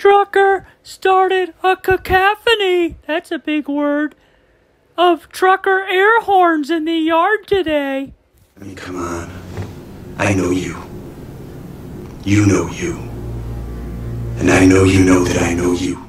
trucker started a cacophony, that's a big word, of trucker air horns in the yard today. I mean, come on. I know you. You know you. And I know you know that I know you.